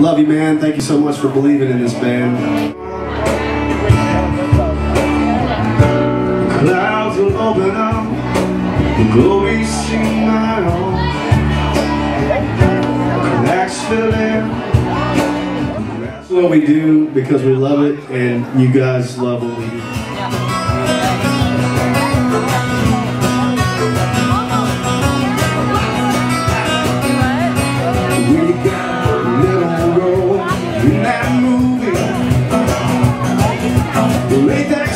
Love you, man. Thank you so much for believing in this band. Clouds will open up, glory sing my own. Cracks fill in. That's what we do because we love it, and you guys love what we do. In that movie. Well, ain't that